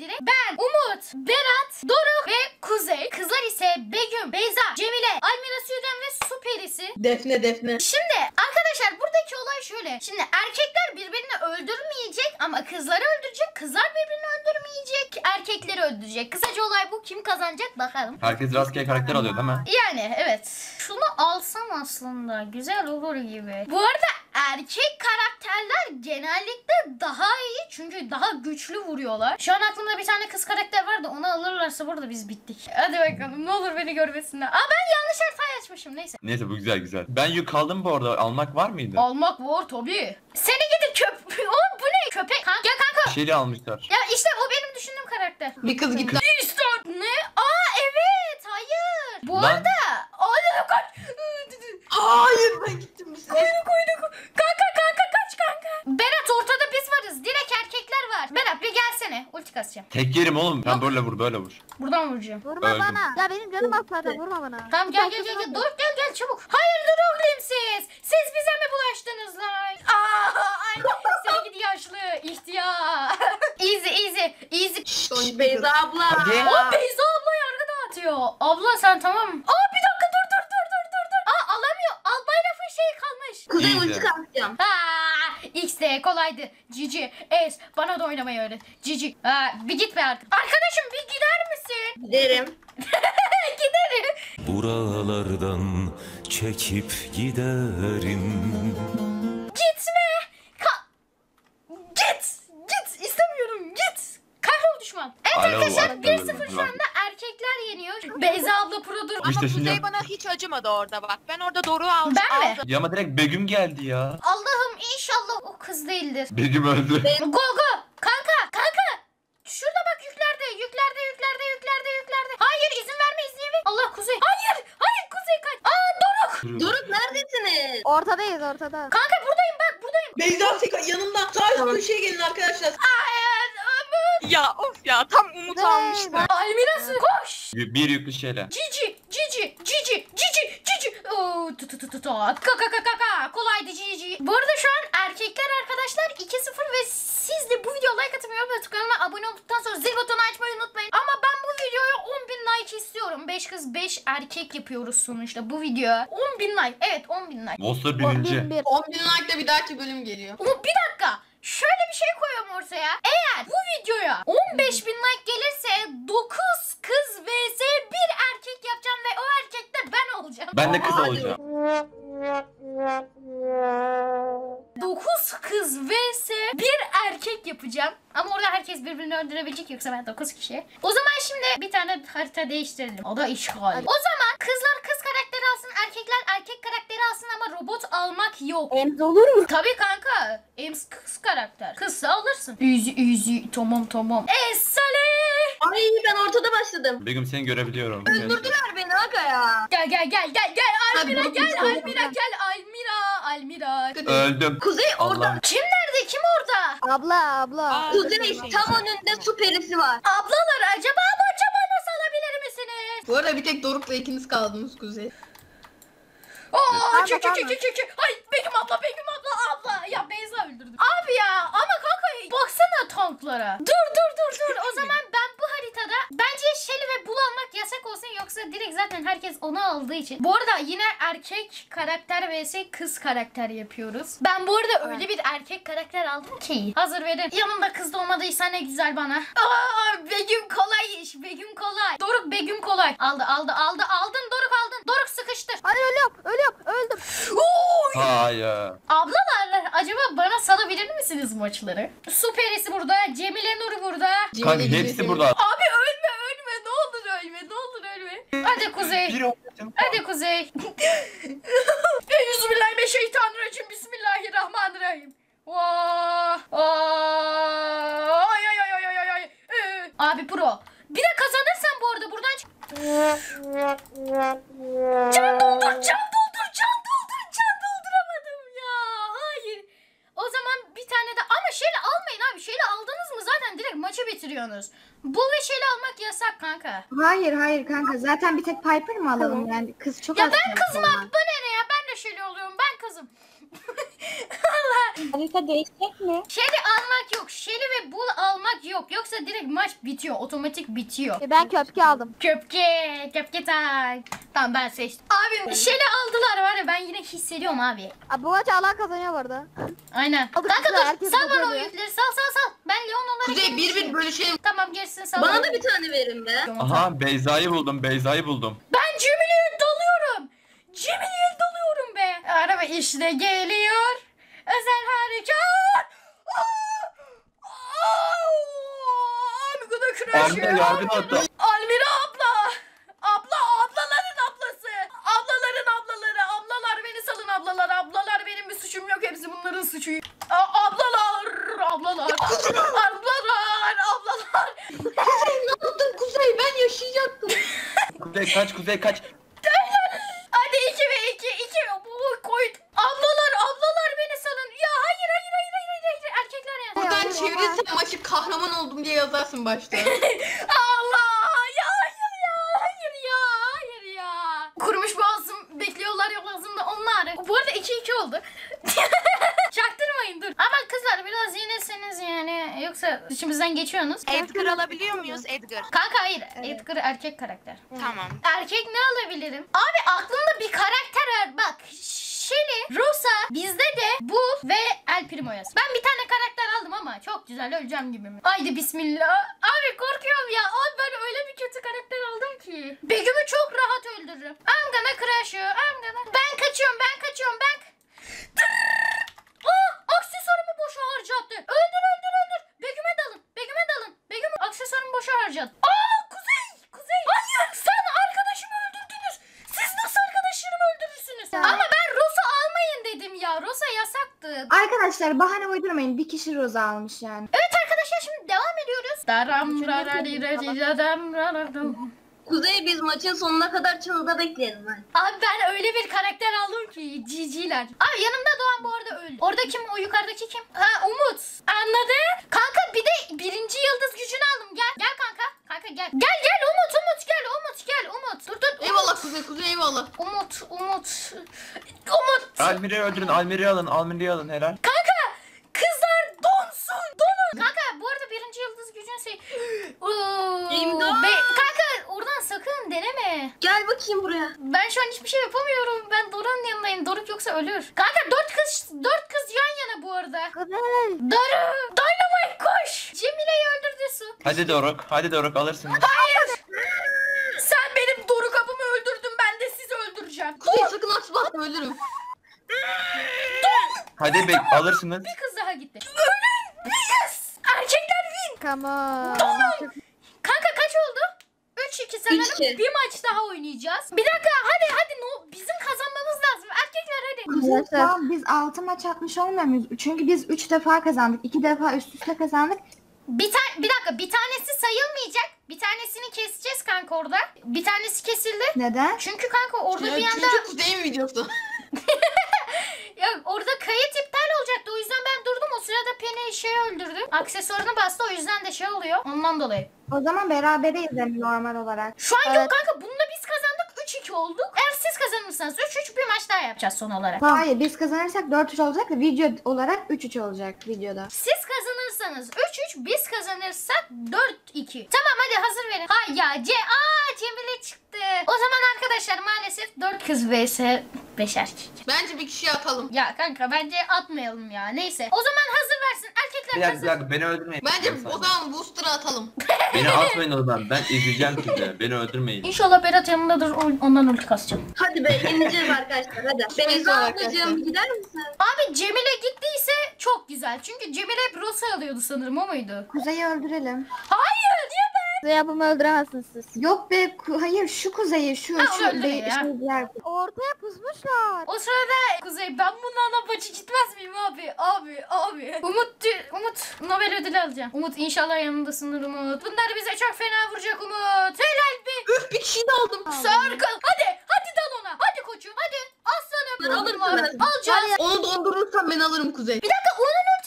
direkt. Ben, Umut, Berat, Doruk ve Kuzey. Kızlar ise Begüm, Beyza, Cemile, Almira Süden ve Su Perisi. Defne defne. Şimdi arkadaşlar buradaki olay şöyle. Şimdi erkekler birbirini öldürmeyecek ama kızları öldürecek. Kızlar birbirini öldürmeyecek. Erkekleri öldürecek. Kısaca olay bu. Kim kazanacak bakalım. Herkes rastgele karakter alıyor değil mi? Yani evet. Şunu alsam aslında güzel olur gibi. Bu arada erkek karakterler genellikle daha iyi çünkü daha güçlü vuruyorlar. Şu an aklımda bir tane kız karakter var da onu alırlarsa burada biz bittik. Hadi bakalım ne olur beni görmesinler. Aa ben yanlış haritayı açmışım neyse. Neyse bu güzel güzel. Ben yük kaldım bu arada. Almak var mıydı? Almak var tabii. Seni gidin köp... Oğlum bu ne? Köpek. Kanka, gel kanka. Şeyli almışlar. Ya işte o benim düşündüğüm karakter. Bir kız gitti. Ne? Aa evet. Hayır. Bu Lan. arada... Aa kaç. Hayır ben Tek yerim oğlum. Ben böyle vur böyle vur. Buradan vuracağım. Vurma Öldüm. bana. Ya benim canım zaten vurma bana. Tamam gel gel gel. gel. Dur gel gel çabuk. Hayırdır oğlum siz? Siz bize mi bulaştınız lan? Aa, ay, seni gidi yaşlı. ihtiyar. easy easy. Easy. Şşş Beyza abla. Hadi. O Beyza abla yargı dağıtıyor. Abla sen tamam mı? Aa bir dakika dur dur dur dur dur dur. Aa alamıyor. Albay rafın şeyi kalmış. Kuzey İyice. ulti kalkacağım. Aa, X de kolaydı. Cici, Es, bana da oynamayı öğret. Cici, aa, bir git be artık. Arkadaşım bir gider misin? Giderim. Giderim. Buralardan çekip giderim Gitme. Ka- git. Git. İstemiyorum. Git. Kahrol düşman. Evet Alo, arkadaşlar alo, 1-0 şu anda erkekler yeniyor. Beyza abla produr. İşte Ama şimdi- Kuzey bana hiç acımadı orada bak. Ben orada Doruk'u aldım. Ben mi? aldım. Ya ama direkt Begüm geldi ya. Allah'ım kız değildir. Begüm öldü. Go go. Kanka. Kanka. Şurada bak yüklerde. Yüklerde yüklerde yüklerde yüklerde. Hayır izin verme izin verme. Allah kuzey. Hayır. Hayır kuzey kaç. Aa Doruk. Doruk neredesiniz? Ortadayız ortada. Kanka buradayım bak buradayım. Beyza Seka yanımda. Sağ üst köşeye gelin arkadaşlar. Hayır. Ömür. Ya of ya tam Umut Ne? almıştı. Almirası koş. Bir yüklü şeyle. Cici, cici, cici, cici, cici. Oo, tu tu tu tu tu. Kaka kaka kaka. Kolaydı cici. Bu arada şu an erkekler arkadaşlar 2-0 ve siz de bu videoya like atmayı ve kanalıma abone olduktan sonra zil butonu açmayı unutmayın. Ama ben bu videoya 10 bin like istiyorum. 5 kız 5 erkek yapıyoruz sonuçta bu videoya. 10 bin like. Evet 10 bin like. Monster birinci. bin bir. 10 bin like de bir dahaki bölüm geliyor. Ama bir dakika. Şöyle bir şey koyuyorum ortaya. Eğer bu videoya 15 bin like gelirse 9 kız vs 1 erkek yapacağım ve o erkek de ben olacağım. Ben de kız olacağım. Yapacağım. Ama orada herkes birbirini öldürebilecek yoksa ben 9 kişi. O zaman şimdi bir tane harita değiştirelim. O da işgal. O zaman kızlar kız karakteri alsın, erkekler erkek karakteri alsın ama robot almak yok. Emz olur mu? Tabii kanka. Ems kız karakter. Kızsa alırsın. Easy easy. Tamam tamam. Esale. Ay ben ortada başladım. Begüm seni görebiliyorum. Öldürdüler beni aga ya. Gel gel gel gel gel Almira gel. Almira gel Almira Almira. Öldüm. Kuzey orada. Allah'ım. Kim nerede? Kim orada? Abla abla. Aa, Kuzey tam önünde su perisi var. Ablalar acaba bu acaba nasıl alabilir misiniz? Bu arada bir tek Doruk'la ikiniz kaldınız Kuzey. Oo, Alma, çek çek çek çek çek. Ay Begüm abla Begüm abla abla. Ya Beyza öldürdüm. Abi ya ama kanka baksana tanklara. Dur dur dur dur. O zaman ben bu haritada bence Shelly ve Yasak olsun yoksa direkt zaten herkes onu aldığı için. Bu arada yine erkek karakter vs kız karakter yapıyoruz. Ben bu arada öyle bir erkek karakter aldım ki. Hazır verin. Yanımda kız da olmadıysa ne güzel bana. Aa Begüm kolay iş. Begüm kolay. Doruk Begüm kolay. Aldı aldı aldı aldın Doruk aldın. Doruk sıkıştır. Hadi ölüyorum ölüyorum öldüm. Hayır. Ablalar acaba bana salabilir misiniz maçları? Su perisi burada, Cemile Nur burada. Kanka Cemile gibi hepsi burada. Abi Hadi Kuzey. Bir oldum. Hadi Kuzey. Euzubillahimineşşeytanirracim. Bismillahirrahmanirrahim. Vaa. Aa. Ay ay ay ay ay ay, ay. Ee, Abi pro. Bir de kazanırsan bu arada buradan çık. Hayır hayır kanka. Zaten bir tek Piper mı alalım yani? Kız çok Ya az ben kanka kızım abi bana ne ya? Ben de şöyle oluyorum. Ben kızım. Harita değişecek mi? Shelly almak yok. Shelly ve Bull almak yok. Yoksa direkt maç bitiyor. Otomatik bitiyor. E, Ben köpke aldım. Köpke, köpke tak. Tamam ben seçtim. Abi Shelly aldılar var ya ben yine hissediyorum abi. Abi bu maçı alan kazanıyor bu arada. Aynen. Kanka dur sal bana o yükleri sal sal sal. Ben Leon olarak Kuzey bir bir bölüşelim. Tamam gerisini sal. Bana da bir tane verin be. Aha Beyza'yı buldum Beyza'yı buldum. Ben Cemile'ye dalıyorum. Cemile'ye dalıyorum be. Araba işte geliyor. Özel harekat. Aa! Aa! Amigo da Anne crash yardım hatta. Almira abla. Abla ablaların ablası. Ablaların ablaları. Ablalar beni salın ablalar. Ablalar benim bir suçum yok. Hepsi bunların suçu. A- ablalar. Ablalar. ablalar. Ablalar. Ne yaptın Kuzey? Ben yaşayacaktım. Kuzey kaç Kuzey kaç. Hadi iki ve iki. iki bu koy. Ablalar ablalar beni salın. Ya hayır hayır hayır hayır hayır. hayır. Erkekler ya. Buradan çevirirsen maçı kahraman oldum diye yazarsın başta. Allah ya hayır ya hayır ya hayır ya. Kurumuş boğazım bekliyorlar ya ağzımda onlar. Bu arada 2-2 oldu. Çaktırmayın dur. Ama kızlar biraz yeneseniz yani yoksa içimizden geçiyorsunuz. Edgar alabiliyor muyuz Edgar? Kanka hayır Edgar erkek karakter. Tamam. Erkek ne alabilirim? Abi aklımda bir karakter var bak. Shelly, Rosa, bizde de bu ve El Primo yaz. Ben bir tane karakter aldım ama çok güzel öleceğim gibi mi? Haydi bismillah. Abi korkuyorum ya. Abi ben öyle bir kötü karakter aldım ki. Begüm'ü çok rahat öldürürüm. I'm gonna crush you. I'm gonna... Ben kaçıyorum ben kaçıyorum ben... Aa, aksesuarımı boşa harcattı. Öldür öldür öldür. Begüm'e dalın. Begüm'e dalın. Begüm aksesuarımı boşa harcattı. Aa Arkadaşlar bahane uydurmayın. Bir kişi roza almış yani. Evet arkadaşlar şimdi devam ediyoruz. Daram rarariradam rararam. Kuzey biz maçın sonuna kadar çalıda bekleyelim. Abi ben öyle bir karakter aldım ki GG'ler. Abi yanımda Doğan bu arada öldü. Orada kim? O yukarıdaki kim? Ha Umut. Anladın? Kanka bir de birinci yıldız gücünü aldım. Gel. Gel kanka. Kanka gel. Gel gel Umut Kuzey Kuzey eyvallah. Umut Umut. Umut. Almir'i öldürün Almir'i alın Almir'i alın helal. Kanka kızlar donsun donun. Kanka bu arada birinci yıldız gücün şey. Oo, İmdat. be- kanka oradan sakın deneme. Gel bakayım buraya. Ben şu an hiçbir şey yapamıyorum. Ben Doruk'un yanındayım. Doruk yoksa ölür. Kanka dört kız dört kız yan yana bu arada. Doruk! Dynamite koş! Cemile'yi öldürdü su. Hadi Doruk hadi Doruk alırsınız. Hayır! Sen benim Doruk abımı öldürdün. Ben de sizi öldüreceğim. Kuzey sakın atma ölürüm. Hadi bek alırsınız. Bir kız daha gitti. Ölün! Yes! Erkekler win! Come on. Kanka kaç oldu? 3-2 sanırım. Üç iki. Bir maç daha oynayacağız. Bir dakika hadi hadi no, bizim kazanmamız lazım. Erkekler hadi. Arkadaşlar. tamam biz 6 maç atmış olmuyor muyuz? Çünkü biz 3 defa kazandık. 2 defa üst üste kazandık. Bir, ta- bir dakika bir tanesi sayılmayacak. Bir tanesini keseceğiz kanka orada. Bir tanesi kesildi. Neden? Çünkü kanka orada Ya, bir anda Çünkü Kuzey'in videosu. Orada kayıt iptal olacaktı. O yüzden ben durdum. O sırada Penny şey öldürdü. Aksesuarını bastı. O yüzden de şey oluyor. Ondan dolayı. O zaman berabereyiz yani normal olarak. Şu an yok Evet. kanka. Bununla biz kazandık. 3-2 olduk. Eğer siz kazanırsanız 3-3 bir maç daha yapacağız son olarak. Hayır biz kazanırsak 4-3 olacak da video olarak 3-3 olacak videoda. Siz kazanırsanız 3-3 biz kazanırsak 4-2. Tamam hadi hazır verin. Ha ya C Aa Cemile çıktı. O zaman arkadaşlar maalesef 4 kız vs 5 erkek. Bence bir kişiye atalım. Ya kanka bence atmayalım ya. Neyse. O zaman hazır versin. Bir Erkekler dakika, hazır. bir dakika beni öldürmeyin. Bence o zaman booster'ı atalım. Beni atmayın o zaman. Ben izleyeceğim sizi. Beni öldürmeyin. İnşallah Berat yanındadır. o- Ondan ulti kasacağım. Hadi be yeneceğiz arkadaşlar hadi. Beyza sonra ablacığım arkadaşlar. gider misin? Abi Cemile gittiyse çok güzel. Çünkü Cemile hep Rosa alıyordu sanırım o muydu? Kuzeyi öldürelim. Hayır? Kuzey öldüremezsiniz siz. Yok be ku- hayır şu kuzeyi şu Ha, şu öldürün ya. şey diğer Ortaya pusmuşlar. O sırada Kuzey ben bundan apaçı gitmez miyim abi? Abi abi. Umut di- Umut Nobel ödülü alacağım. Umut inşallah yanındasındır Umut. Bunlar bize çok fena vuracak Umut. Helal bir Üf bir kişiyi de aldım. circle. Hadi hadi dal ona. Hadi koçum hadi. Aslanım. Ben alırım Var. ben. Alacağız. Onu dondurursam ben alırım Kuzey. Bir dakika onun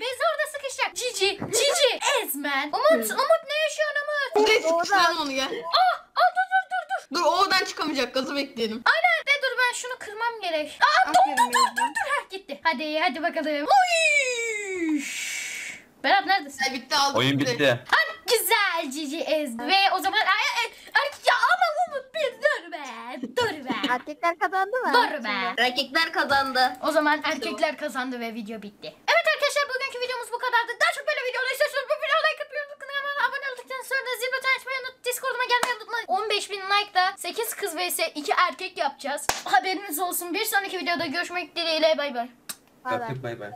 Beyza orada sıkışacak. Cici. Cici. Ezmen. Umut. Umut ne yaşıyorsun Umut? Doğru. sıkıştıralım onu gel. Ah, ah dur dur dur dur. Dur o oradan çıkamayacak gazı bekleyelim. Aynen de dur ben şunu kırmam gerek. Aa dur Aferin dur dur dur dur. Heh, bitti. Hadi hadi bakalım. Oy! Berat neredesin? Ay bitti aldım. Oyun bitti. Hadi güzel cici ez. Ve o zaman ay, ay, ay, ya ama Umut bir dur be. Dur be. Erkekler kazandı mı? Dur be. Erkekler kazandı. O zaman erkekler kazandı ve video bitti. Kız vs 2 erkek yapacağız. Haberiniz olsun. Bir sonraki videoda görüşmek dileğiyle. Bay bay. Bay bay. Yaptık bay bay.